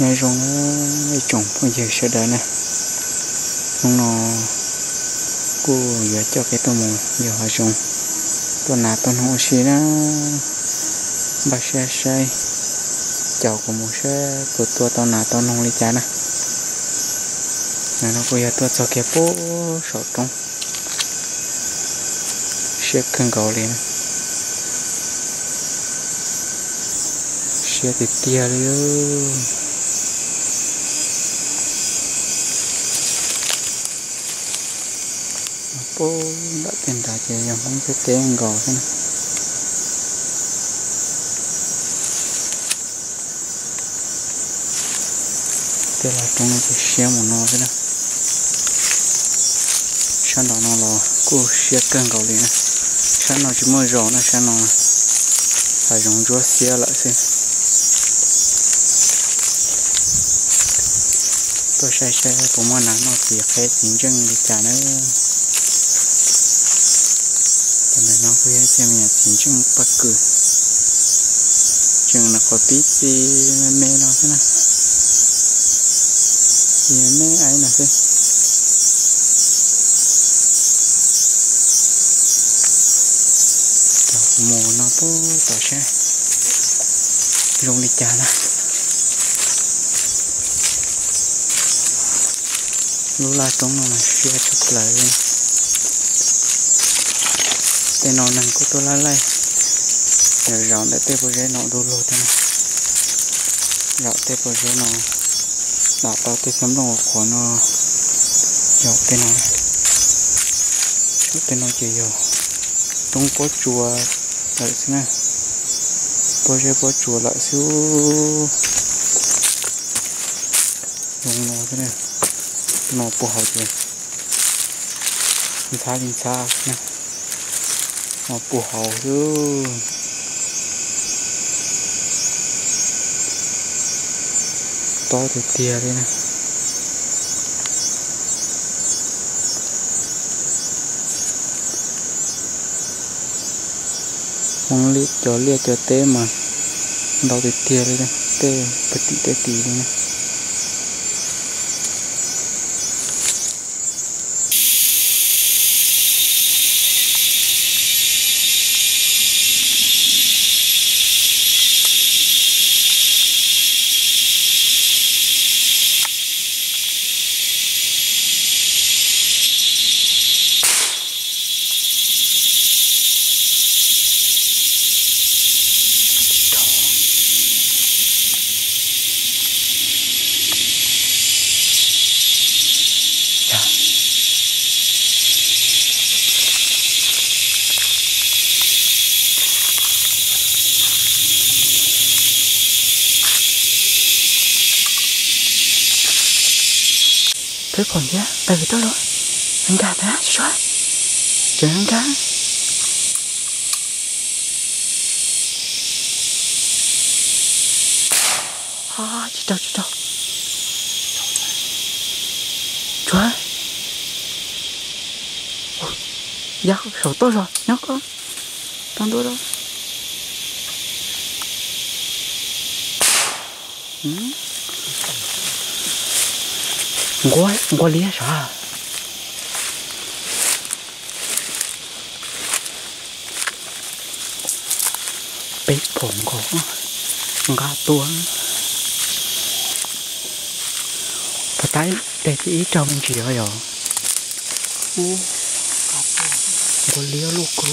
nhai rong nó trồng bây giờ sẽ đợi nè. Không nó cô giờ cho cái tôm giờ họ trồng tuần nào tuần họ xí nó ba xe xe chào của một xe của tua tao nào tao nông lấy chả nè nó bây giờ tua cho cái bố sổ trong xe cần cầu liền. Xe thì tia luôn cô đã tiền trả chị dòng không thiết kế tiền gò thế này thế là trong cái xe một nó thế này sáng đó nó là cô xe cân cầu liền sáng nó chỉ mới rõ nó, sáng nó phải dùng chúa xe lại xem. Tôi sẽ sẽ cũng mà nắng nó thì hết chính chân để trả nó có cho mình chính chân bắt cười chừng là có tí thì mê nó thế này thì mê ấy là thế mồ nó bố tỏ xe dùng đi chả nào lúa là trống nó mà xia chút lại lên tên nó nằm của tôi lá lay giờ rộng để tê bồi rễ nó đô lô thế này. Rộng tê bồi rễ nó đảo tao tê sớm đồng của nó dọc tên nó chút tên nó chỉ dầu. Trong có chùa lại xem này bó rễ có chùa lại xíu. Dùng nó thế này. Nó phù hợp chưa đi xa đi xa nè mà bù hậu chứ to thì tia đây nè. Mong liệt cho liệt cho tê mà. Đâu thì tia đây nè. Tê bật tí tê tí đây nè. Còn tại vì tôi rồi Anh gà thế, xóa. Chờ anh gà À, chị đâu, chị đâu Xóa. Dạ, sổ tôi rồi, nhớ con Con tôi đâu ngói ngói lía sao? Bếp phồng có ngã tuông và tay để chỉ trong chỉ rồi rồi ngói lía lúc cũ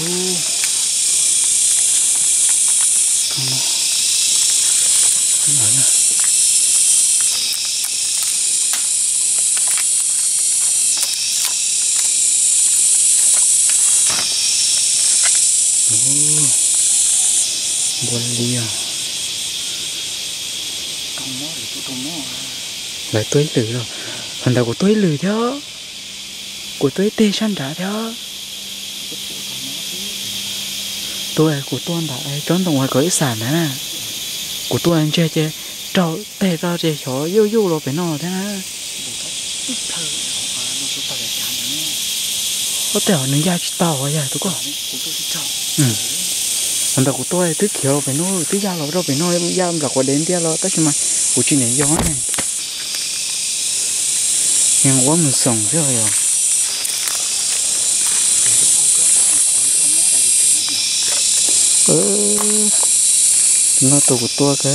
lại tối lử rồi. Phần đầu của tối lử đó. Của tôi tê san đã đó. Tôi à, của tôi đã à, trốn đồng ngoài cởi sản đấy nè. Của tôi anh chơi chơi trâu tê ra chơi chó yêu yêu rồi phải nọ thế nè. Có tèo nó ra chỉ tàu vậy tôi có ừ. Phần đầu của tôi, thứ kiểu phải nó thứ da rồi đâu phải nói ra là có đến tia rồi tất nhiên mà của chị này gió này nhưng quá mình sống rồi rồi ừ nó tụ của tôi cái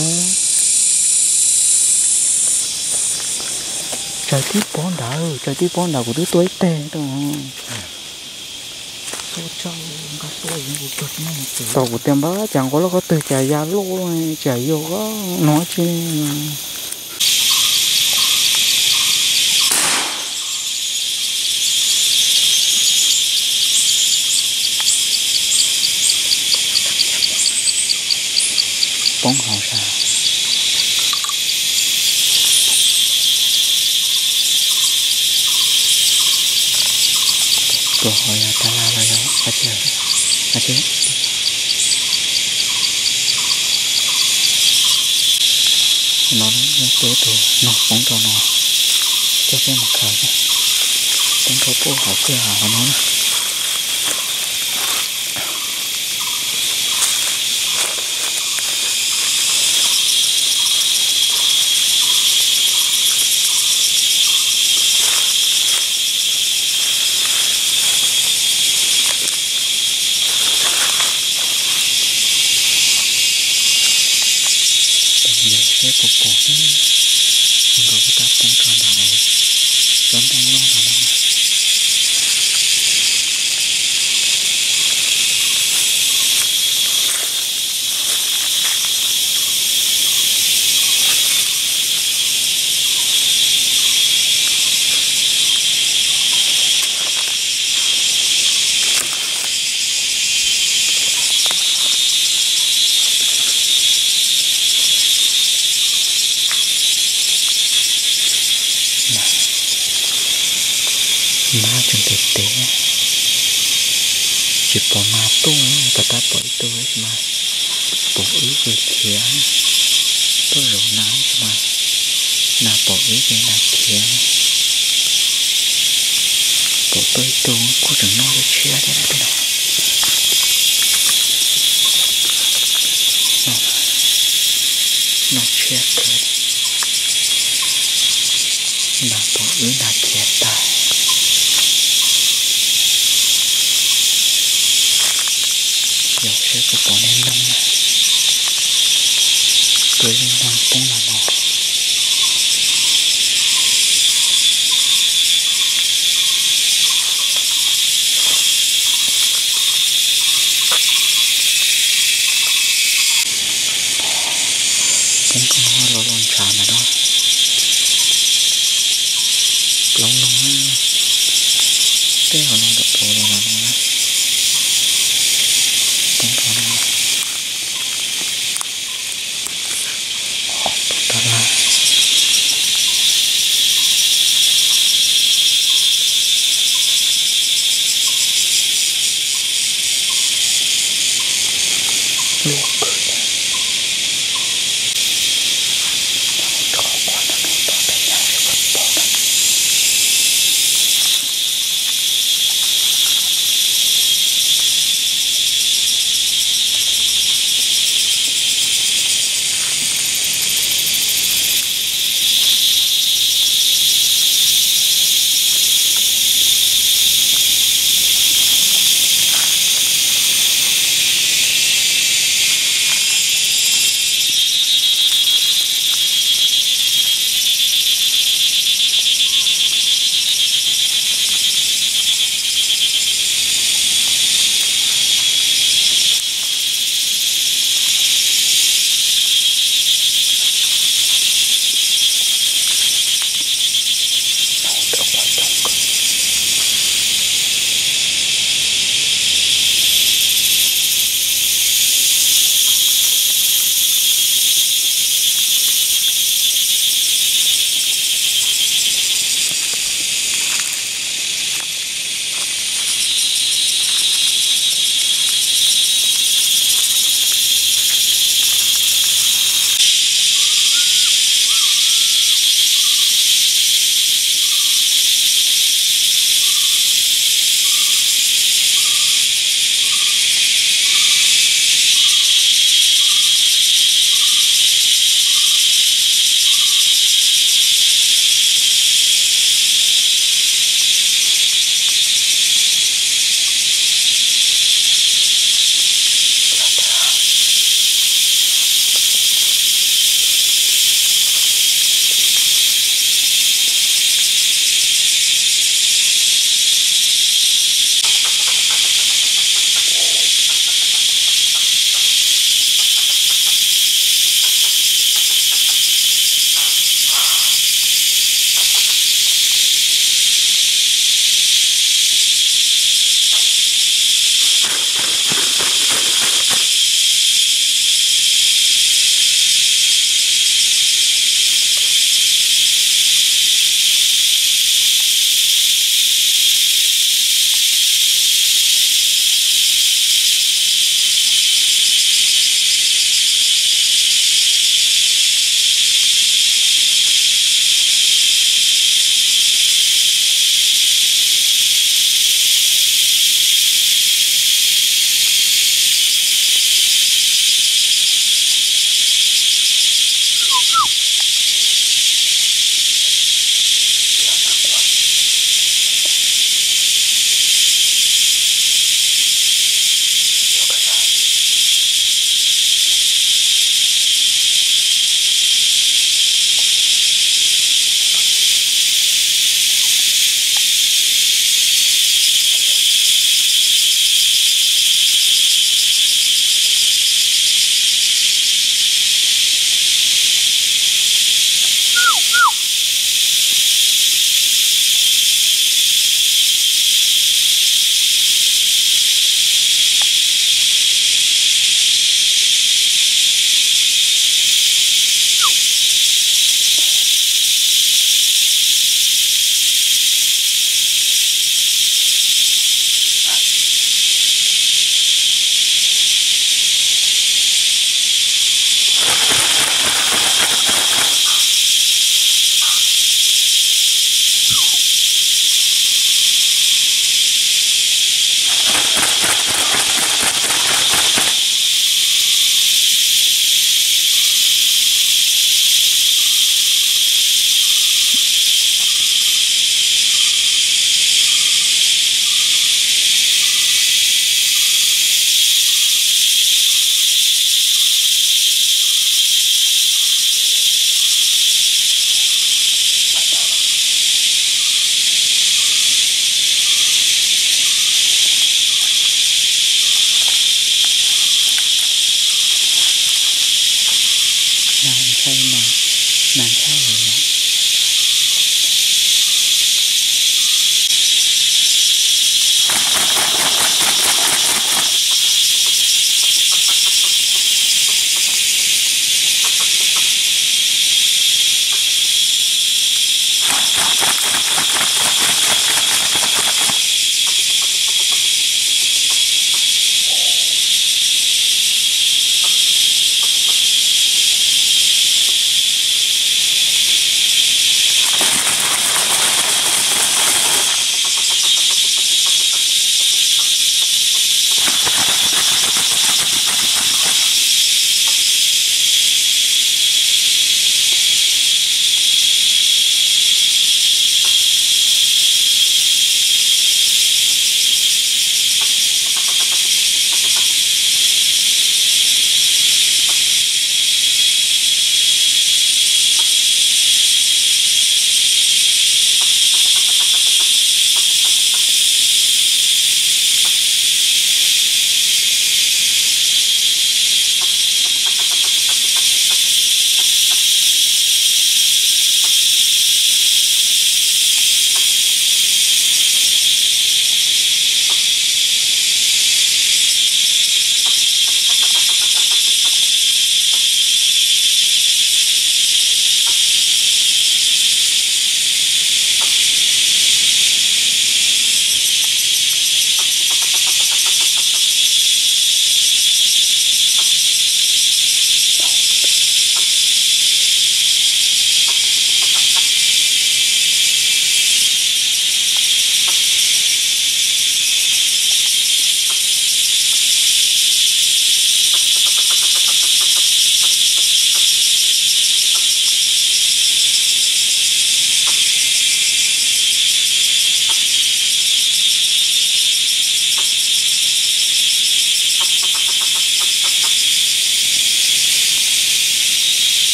trái tiếp bón đá ừ trái tiếp bón đá của đứa tôi tè đó tàu của tiền bá chẳng có nó có từ chạy ra lô chạy vô có nói chứ bóng hào xa tôi hỏi là ta la là đâu? À giờ à chứ nó nó tối tù nó, bóng trò nó cho cái mặt khởi bóng trò bố hậu cơ hào nó nè. Giờ sẽ phục bộ đấy rồi cái ta cũng tròn đảo này tròn trong lo đảo này má chân thực tế chỉ bỏ ma tung và ta bỏ tôi mà. Bỏ ý về kia tôi rồi nói mà. Là bỏ ý về là kia bỏ tôi tôi cũng đừng nói cái chia thế này thế nào?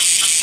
you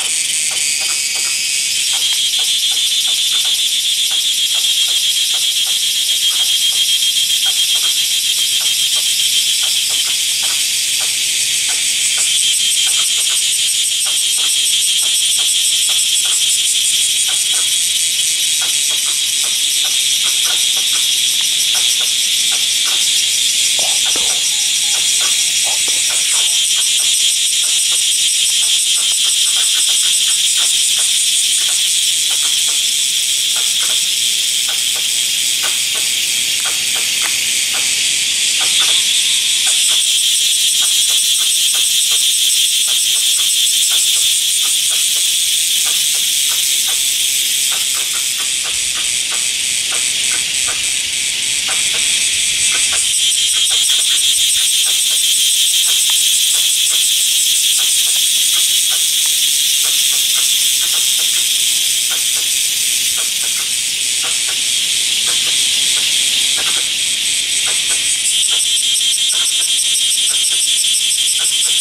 you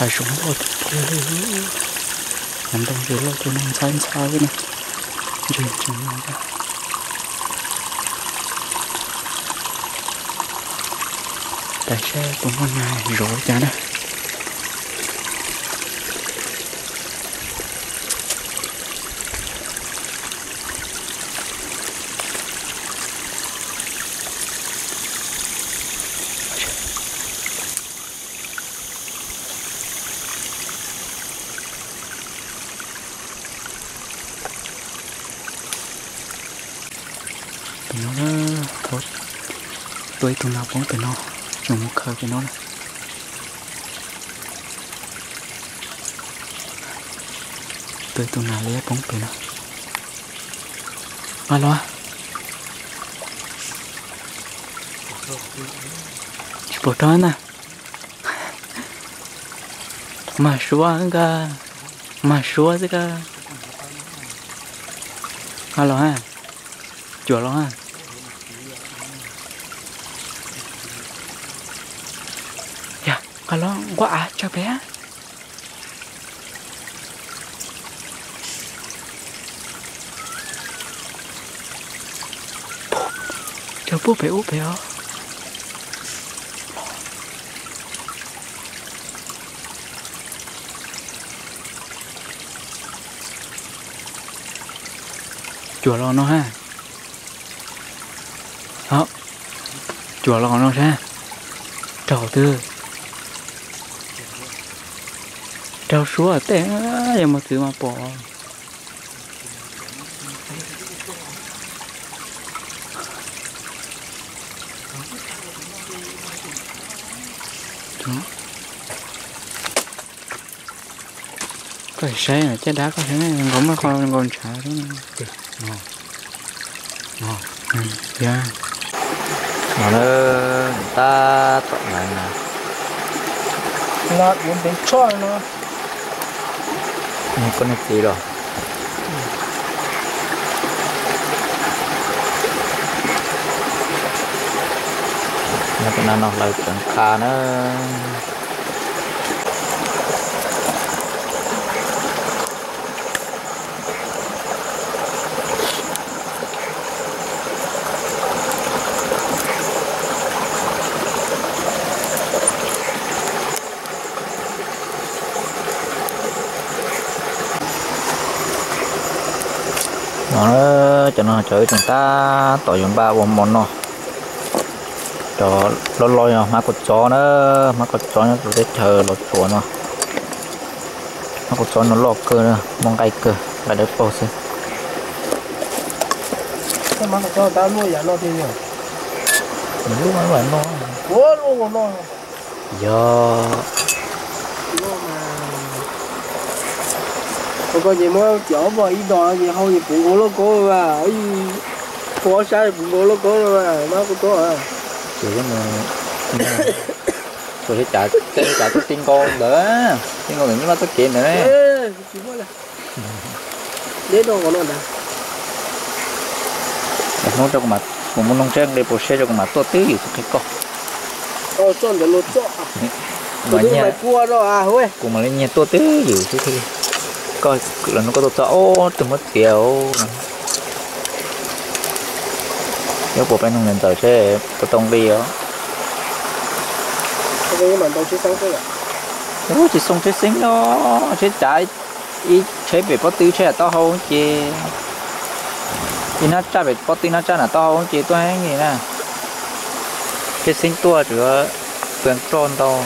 phải xuống nằm trong dưới lâu tôi nằm xa xa này? Tại xe cũng con ngày rồi chả này nó nó thôi. Tôi tụi nào cũng tụi nó. Dùng một khơi cái nó này. Tôi tụi nào lấy bóng tụi nó. Alo. Chụp đó nè mà xua cả mà xua cả alo ha. Chùa lo ha. Dạ lo quá à cho bé. Cho bố bé úp bé chùa lo nó ha. Đó, chùa lo nó ra trầu tư. Xuống ở té giờ mà thứ mà bỏ. Đó. Cái xe này chết đá có thế này có mà con con trả đó ngon. Ngon. Ừ yeah mà nó ta chọn lại nè. Là muốn đến cho nó như con này gì rồi. Nó cái nào nó lại tận kha nó nó cho nó chơi chúng ta tỏi dùng ba bốn món nó. Cho lo lo mà có chó nữa mà có chó nó tụi chờ lột chuột nó. Mà có chó nó lọt cơ nữa mong cái cơ là được bao nhiêu cái mà có chó ta nuôi giả nó thì nhiều lúc mà nó nó. Quá luôn do có có gì mà chó vào ý đò gì không gì phụ cô nó có mà ấy có sai phụ cô nó có mà nó có có à. Chỉ mà tôi sẽ trả sẽ trả tôi tin con nữa. Tin con đừng mà tôi kiện nữa. Đấy chỉ là. Để đâu có nó đã. Nó cho con mặt. Một món nông trang để bổ sung cho con mặt. Tôi tứ gì cái con. Ờ chọn để lột chọn mà nhà đó à mà lên nhà tôi tứ gì thế thì coi là nó có tôi ô từ mất kiểu. Nếu bộ bên nông nhân tới sẽ tôi tông đi đó cái mà tôi chỉ sáng thôi à Ủa chỉ xong chết xính đó. Chết trái ý chế bị bắt tư chế to không chị ý nó cha bị bắt tư nó cha là to không chị tôi hay gì nè chết xính tua chữa quyền tròn to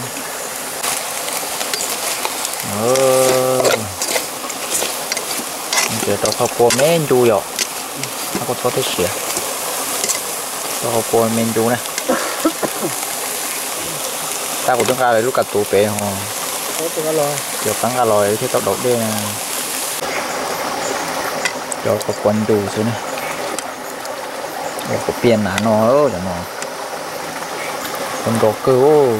ờ giờ men du có men du nè ta cũng đứng ra lấy lúc cả tủ bể hồ giờ tăng cả lòi thì tao đột đi nè cho có quần đủ xuống này để có tiền nã nó ơ chẳng nó con đồ cứu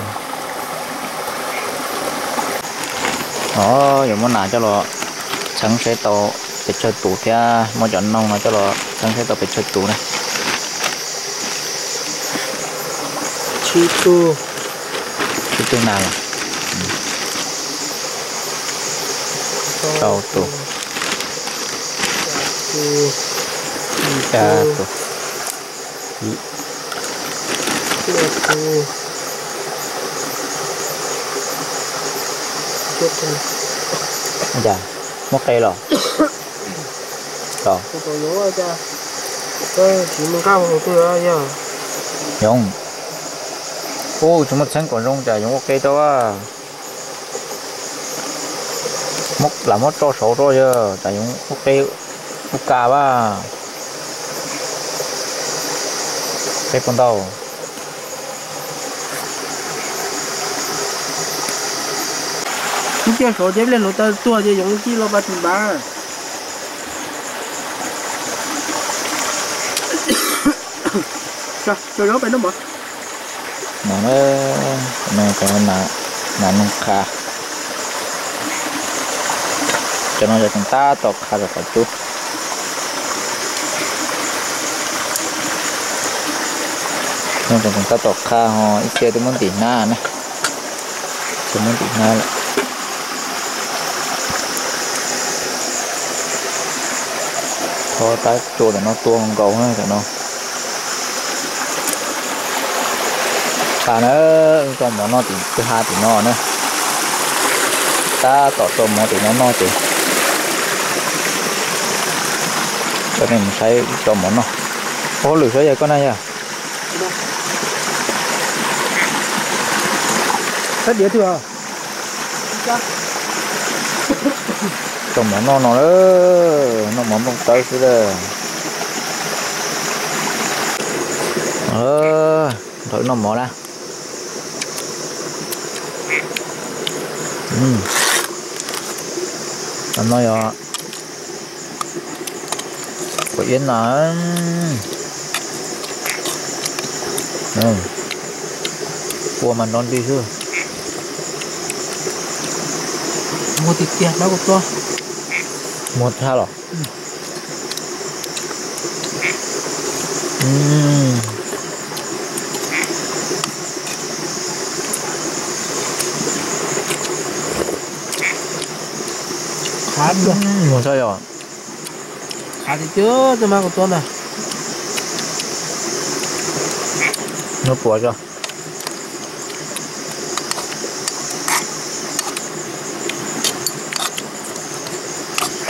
đó giờ muốn nã cho nó sáng sẽ tàu bị chơi tủ theo mà chọn nông nó cho nó sáng sẽ tao bị chơi tủ này. Chi tu. Cái tương nào? Tao tủ. Tu. cha tủ tu. Tu. Dạ mất cây rồi một nha dùng ô chúng mình sáng còn rong chả dùng ok đâu à. Mất là mất cho số rồi chứ chả dùng ok ok ba. Cái con đâu? Chúng số dép lên lỗ tơ tua gì giống chi lo ba thùng ba Sao, cho nó phải nó mở mà nó nó cái là là nông cho nó cho chúng ta tộc kha được phải chút. Nên cho chúng ta tộc kha họ ít chơi tôi muốn tỉ na này. Tôi muốn tỉ na lại. Thôi tái chỗ là nó tua không cầu ha cho nó. Ta nữa cho món nó thì thứ hai thì nó nữa ta tỏ cho món thì nó no thì cho nên mình sẽ cho món nó có lửa thế vậy con này à? Rất dễ thừa cho món nó nó nữa nó món bông tới xí đó ờ thử nó mỏ ra ừ. Anh nói rồi có yên là ừ. Cua mà non đi chưa? Một thịt tiền đó của tôi một hai rồi ừ. Khá được. Một sao rồi. Khá thì chưa, tôi mang của tôi này nó của cho.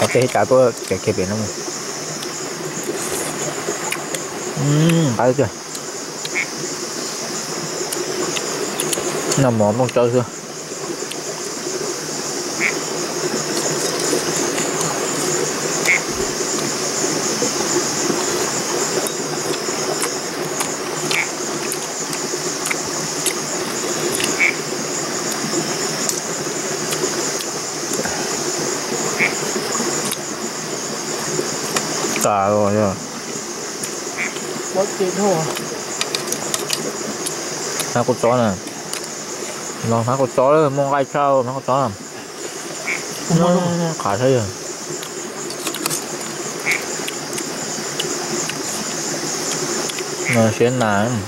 Ok cả tôi cái cái biển nó Ừm, phải chưa? Nằm mỏ mong chơi chưa Rồi nha bớt tiền thôi má con chó này. Nó má con chó đấy mong ai sao má con chó làm nó khả thấy rồi. Nó xuyên nắng